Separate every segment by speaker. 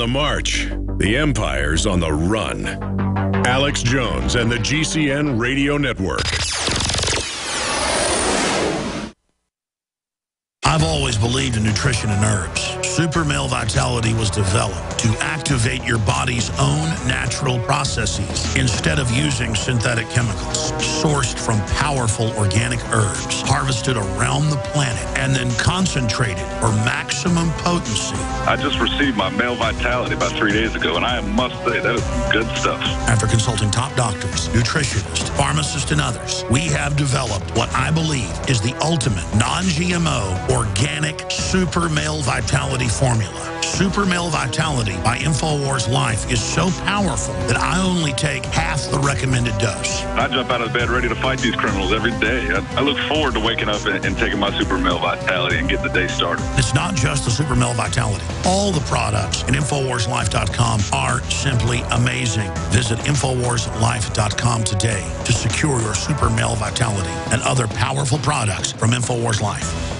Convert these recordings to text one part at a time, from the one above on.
Speaker 1: The march. The empire's on the run. Alex Jones and the GCN Radio Network.
Speaker 2: I've always believed in nutrition and herbs. Super Male Vitality was developed to activate your body's own natural processes instead of using synthetic chemicals sourced from powerful organic herbs harvested around the planet and then concentrated for maximum potency.
Speaker 3: I just received my Male Vitality about three days ago, and I must say that is good stuff.
Speaker 2: After consulting top doctors, nutritionists, pharmacists, and others, we have developed what I believe is the ultimate non-GMO organic Super Male Vitality formula. Super Male Vitality by InfoWars Life is so powerful that I only take half the recommended dose.
Speaker 3: I jump out of bed ready to fight these criminals every day. I, I look forward to waking up and, and, taking my Super Male Vitality and getting the day started.
Speaker 2: It's not just the Super Male Vitality. All the products at InfoWarsLife.com are simply amazing. Visit InfoWarsLife.com today to secure your Super Male Vitality and other powerful products from InfoWars Life.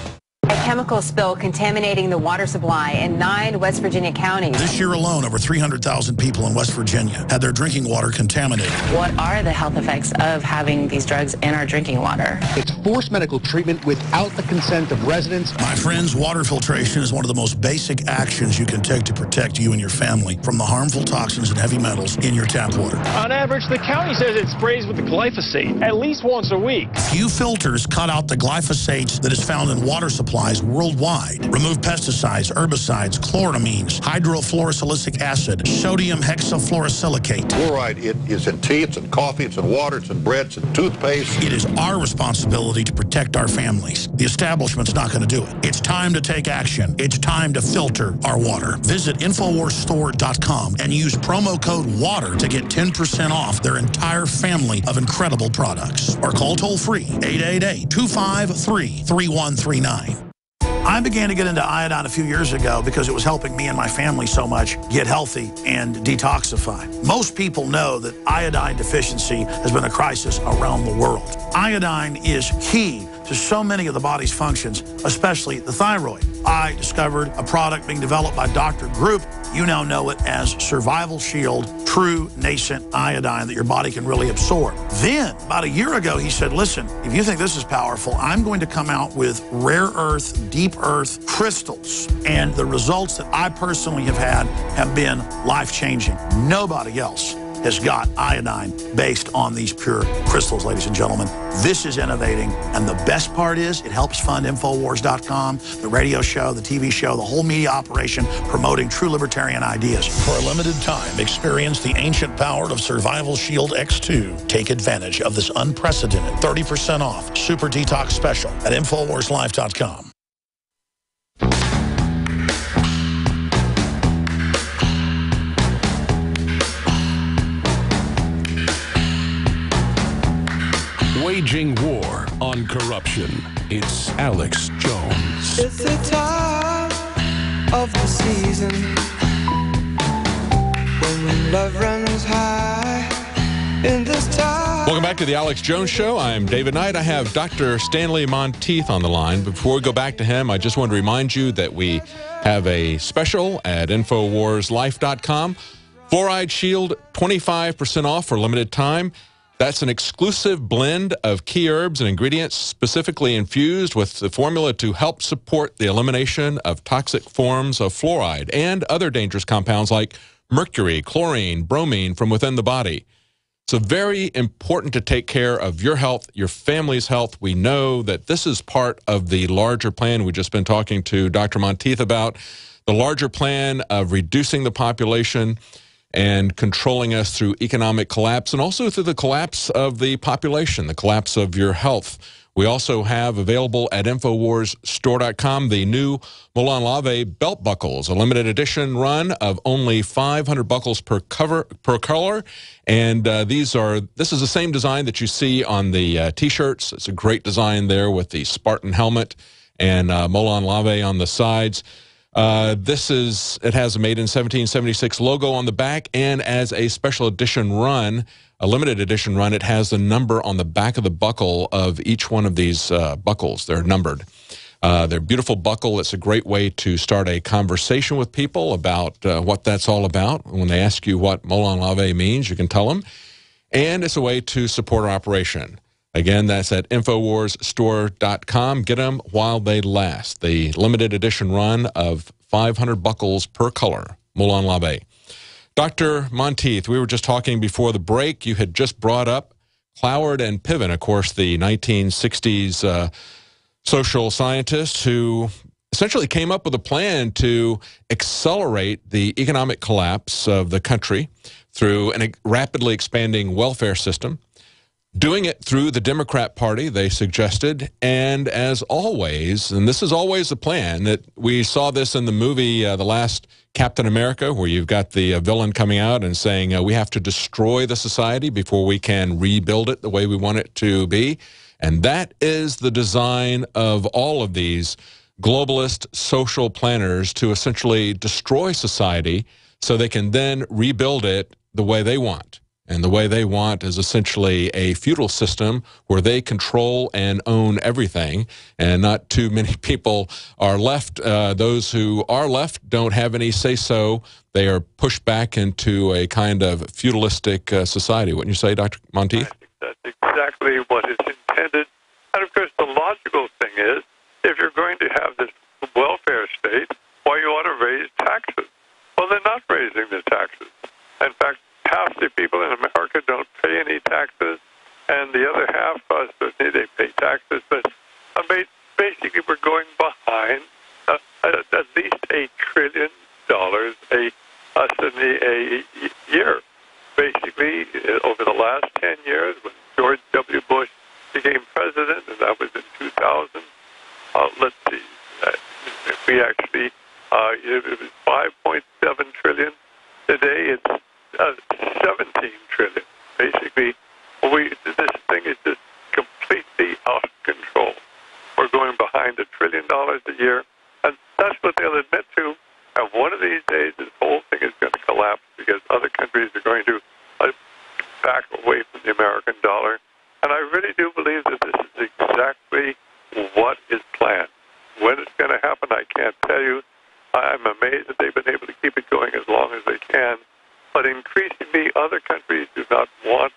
Speaker 4: A chemical spill contaminating the water supply in nine West Virginia counties.
Speaker 2: This year alone, over 300,000 people in West Virginia had their drinking water contaminated.
Speaker 5: What are the health effects of having these drugs in our drinking water?
Speaker 6: It's forced medical treatment without the consent of residents.
Speaker 2: My friends, water filtration is one of the most basic actions you can take to protect you and your family from the harmful toxins and heavy metals in your tap water.
Speaker 7: On average, the county says it sprays with the glyphosate at least once a week.
Speaker 2: Few filters cut out the glyphosate that is found in water worldwide. Remove pesticides, herbicides, chloramines, hydrofluorosilicic acid, sodium hexafluorosilicate.
Speaker 8: Fluoride it is in tea, it's in coffee, it's in water, it's in bread, it's in toothpaste.
Speaker 2: It is our responsibility to protect our families. The establishment's not going to do it. It's time to take action. It's time to filter our water. Visit InfoWarsStore.com and use promo code WATER to get 10% off their entire family of incredible products. Or call toll free 888 253 3139. I began to get into iodine a few years ago because it was helping me and my family so much get healthy and detoxify. Most people know that iodine deficiency has been a crisis around the world. Iodine is key to so many of the body's functions, especially the thyroid. I discovered a product being developed by Dr. Group. You now know it as Survival Shield True Nascent Iodine that your body can really absorb. Then, about a year ago, he said, listen, if you think this is powerful, I'm going to come out with rare earth, deep earth crystals. And the results that I personally have had have been life-changing. Nobody else has got iodine based on these pure crystals, ladies and gentlemen. This is innovating, and the best part is it helps fund Infowars.com, the radio show, the TV show, the whole media operation promoting true libertarian ideas. For a limited time, experience the ancient power of Survival Shield X2. Take advantage of this unprecedented 30% off super detox special at InfoWarsLife.com.
Speaker 1: Waging war on corruption. It's Alex Jones.
Speaker 9: It's the time of the season when love runs high in this time.
Speaker 10: Welcome back to the Alex Jones Show. I'm David Knight. I have Dr. Stanley Monteith on the line. Before we go back to him, I just want to remind you that we have a special at InfoWarsLife.com. Fluoride Shield, 25% off for limited time. That's an exclusive blend of key herbs and ingredients specifically infused with the formula to help support the elimination of toxic forms of fluoride and other dangerous compounds like mercury, chlorine, bromine from within the body. So very important to take care of your health, your family's health. We know that this is part of the larger plan we've just been talking to Dr. Monteith about, the larger plan of reducing the population and controlling us through economic collapse and also through the collapse of the population, the collapse of your health. We also have available at InfoWarsStore.com the new Molon Labe belt buckles, a limited edition run of only 500 buckles per cover per color. And uh, these are this is the same design that you see on the uh, t-shirts. It's a great design there with the Spartan helmet and uh, Molon Labe on the sides. Uh, this is, it has a made in 1776 logo on the back, and as a special edition run, a limited edition run, it has the number on the back of the buckle of each one of these uh, buckles. They're numbered. Uh, their beautiful buckle. It's a great way to start a conversation with people about uh, what that's all about. When they ask you what Molon Labe means, you can tell them. And it's a way to support our operation. Again, that's at InfoWarsStore.com. Get them while they last. The limited edition run of 500 buckles per color. Molon Labe. Dr. Monteith, we were just talking before the break. You had just brought up Cloward and Piven, of course, the 1960s uh, social scientists who essentially came up with a plan to accelerate the economic collapse of the country through a rapidly expanding welfare system doing it through the Democrat Party, they suggested. And as always, and this is always the plan, that we saw this in the movie uh, The Last Captain America, where you've got the uh, villain coming out and saying, uh, we have to destroy the society before we can rebuild it the way we want it to be. And that is the design of all of these globalist social planners to essentially destroy society so they can then rebuild it the way they want. And the way they want is essentially a feudal system where they control and own everything, and not too many people are left. Uh, those who are left don't have any say so. They are pushed back into a kind of feudalistic uh, society. Wouldn't you say, Dr. Monteith?
Speaker 11: that's exactly what is intended. And of course, the logical thing is if you're going to have this welfare state, why you ought to raise taxes. Well, they're not raising the taxes. In fact, half the people in America don't pay any taxes, and the other half, uh, certainly they pay taxes, but uh, basically we're going behind uh, at least a trillion dollars a, uh, a year. Basically, uh, over the last 10 years, when George W. Bush became president, and that was in 2000, uh, let's see, uh, we actually, uh, it was 5.7 trillion. Today it's uh, 17 trillion. Basically, we this thing is just completely out of control. We're going behind a trillion dollars a year, and that's what they'll admit to. And one of these days, this whole thing is going to collapse because other countries are going to back away from the American dollar. And I really do believe that this is exactly what is planned. When it's going to happen, I can't tell you. I'm amazed that they've been able to keep it going as long as they can. But increasingly, other countries do not want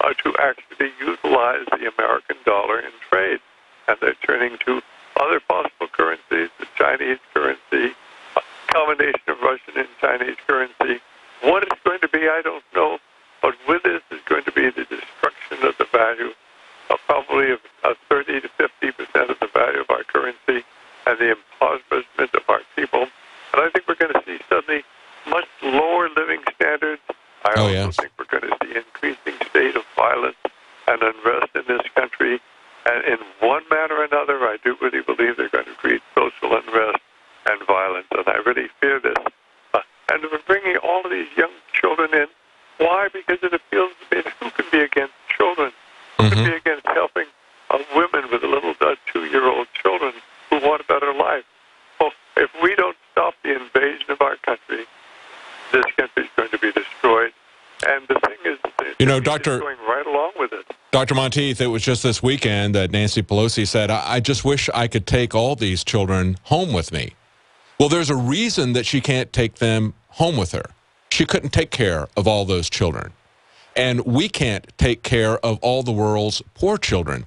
Speaker 11: uh, to actually utilize the American dollar in trade. And they're turning to other possible currencies, the Chinese currency, a combination of Russian and Chinese currency. What it's going to be, I don't know. But with this is going to be the destruction of the value, of probably of, of 30 to 50 percent of the value of our currency, and the impoverishment of our people. And I think we're going to see suddenly I
Speaker 10: oh,
Speaker 11: also think we're going to see increasing state of violence and unrest in this country. And in one manner or another, I do really believe they're going to create social unrest and violence. And I really fear this. Uh, and we're bringing all of these young children in. Why? Because it appeals to me who can be against children? Who
Speaker 10: mm-hmm.
Speaker 11: can be against helping uh, women with a little uh, two-year-old children who want a better life? Well, if we don't stop the invasion of our country, this country is going to be destroyed. And the thing is,
Speaker 10: you know, Doctor,
Speaker 11: going right along with it.
Speaker 10: Dr. Monteith, it was just this weekend that Nancy Pelosi said, I, I just wish I could take all these children home with me. Well, there's a reason that she can't take them home with her. She couldn't take care of all those children. And we can't take care of all the world's poor children.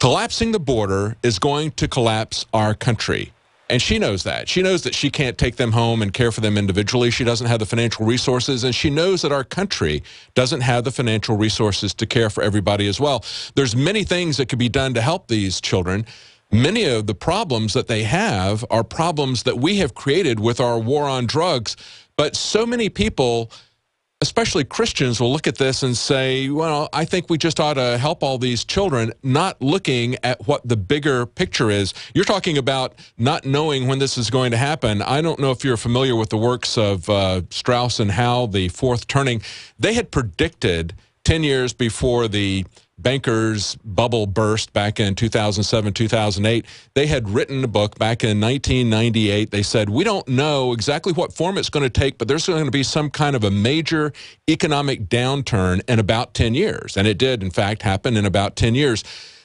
Speaker 10: Collapsing the border is going to collapse our country. And she knows that. She knows that she can't take them home and care for them individually. She doesn't have the financial resources. And she knows that our country doesn't have the financial resources to care for everybody as well. There's many things that could be done to help these children. Many of the problems that they have are problems that we have created with our war on drugs. But so many people especially Christians will look at this and say, well, I think we just ought to help all these children, not looking at what the bigger picture is. You're talking about not knowing when this is going to happen. I don't know if you're familiar with the works of uh, Strauss and Howe, The Fourth Turning. They had predicted 10 years before the bankers bubble burst back in 2007 2008 they had written a book back in 1998 they said we don't know exactly what form it's going to take but there's going to be some kind of a major economic downturn in about 10 years. And it did in fact happen in about 10 years.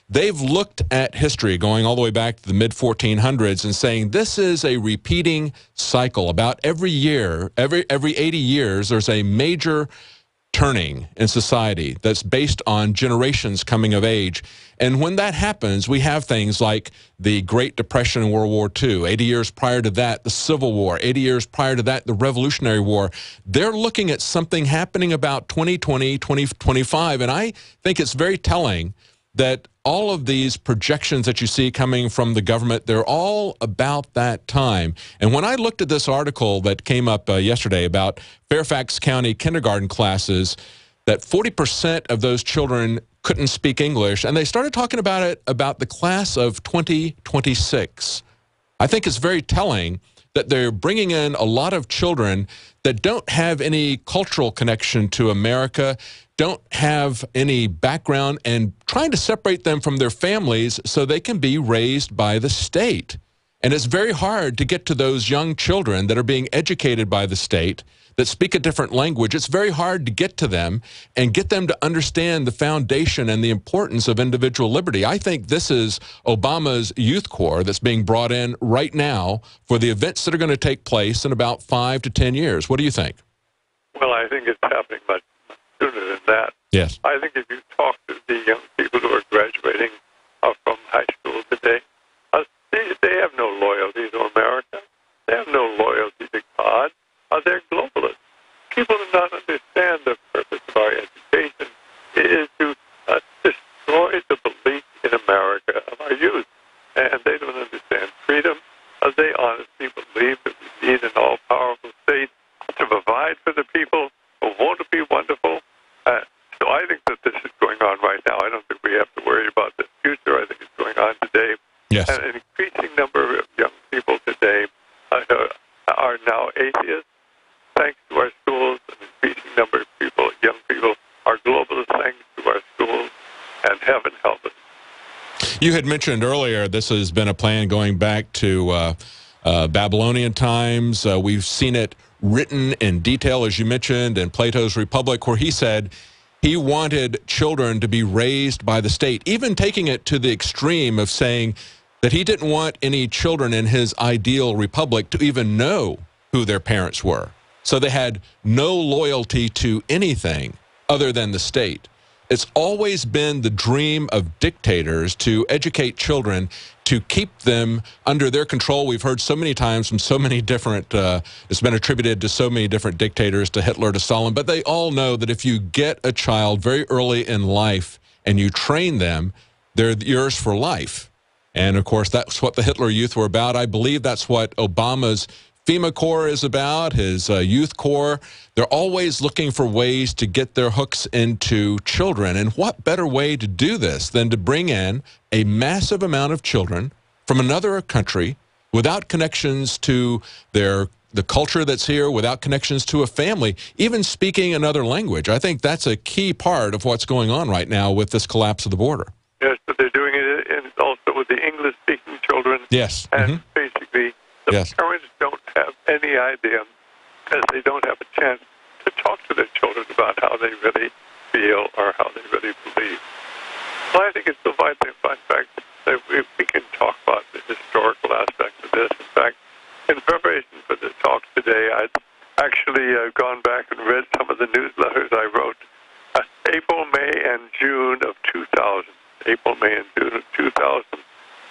Speaker 10: They've looked at history going all the way back to the mid 1400s and saying this is a repeating cycle. About every year, every every 80 years, there's a major turning in society that's based on generations coming of age. And when that happens, we have things like the Great Depression in World War II, 80 years prior to that, the Civil War, 80 years prior to that, the Revolutionary War. They're looking at something happening about 2020, 2025, and I think it's very telling that all of these projections that you see coming from the government, they're all about that time. And when I looked at this article that came up uh, yesterday about Fairfax County kindergarten classes, that 40% of those children couldn't speak English, and they started talking about it about the class of 2026. I think it's very telling that they're bringing in a lot of children that don't have any cultural connection to America, don't have any background, and trying to separate them from their families so they can be raised by the state. And it's very hard to get to those young children that are being educated by the state that speak a different language. It's very hard to get to them and get them to understand the foundation and the importance of individual liberty. I think this is Obama's Youth Corps that's being brought in right now for the events that are going to take place in about five to 10 years. What do you think?
Speaker 11: Well, I think it's happening much sooner than that.
Speaker 10: Yes.
Speaker 11: I think if you talk to the young people who are graduating uh, from high school today, uh, they, they have no loyalty to America. They have no loyalty to They're globalists. People do not understand the purpose of our education is to uh, destroy the belief in America of our youth. And they don't understand freedom. Uh, they honestly believe that we need an all-powerful state to provide for the people who want to be wonderful. Uh, so I think that this is going on right now. I don't think we have to worry about the future. I think it's going on today.
Speaker 10: Yes.
Speaker 11: And an increasing number of young people today uh, are now atheists thanks to our schools. An increasing number of people, young people, are globalist thanks to our schools. And heaven help us.
Speaker 10: You had mentioned earlier this has been a plan going back to uh, uh, Babylonian times. Uh, we've seen it written in detail, as you mentioned, in Plato's Republic, where he said he wanted children to be raised by the state, even taking it to the extreme of saying that he didn't want any children in his ideal republic to even know who their parents were. So they had no loyalty to anything other than the state. It's always been the dream of dictators to educate children to keep them under their control. We've heard so many times from so many different, uh, it's been attributed to so many different dictators, to Hitler, to Stalin, but they all know that if you get a child very early in life and you train them, they're yours for life. And of course, that's what the Hitler Youth were about. I believe that's what Obama's FEMA Corps is about, his uh, Youth Corps. They're always looking for ways to get their hooks into children. And what better way to do this than to bring in a massive amount of children from another country without connections to their the culture that's here without connections to a family, even speaking another language. I think that's a key part of what's going on right now with this collapse of the border.
Speaker 11: Yes, but they're doing it and also with the English speaking children.
Speaker 10: Yes.
Speaker 11: And
Speaker 10: mm-hmm.
Speaker 11: basically the
Speaker 10: yes.
Speaker 11: parents don't have any idea, as they don't have a chance to talk to their children about how they really feel or how they really believe. Well, I think it's so vitally fun fact that we, we can talk about the historical aspects of this. In fact, in preparation for this talk today, I'd actually uh, gone back and read some of the newsletters I wrote uh, April, May, and June of 2000. April, May, and June of 2000.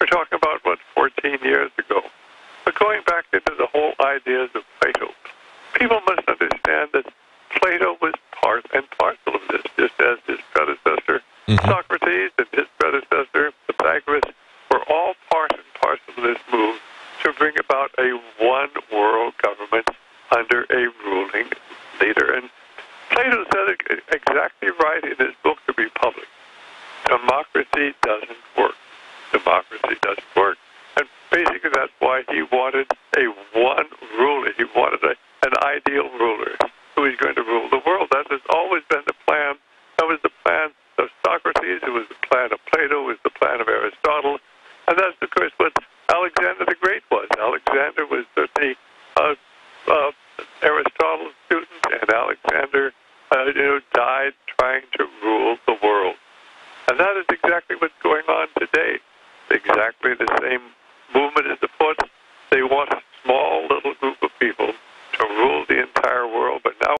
Speaker 11: We're talking about, what, 14 years ago. But going back into the whole ideas of Plato, people must understand that Plato was part and parcel of this, just as his predecessor, mm-hmm. Socrates, and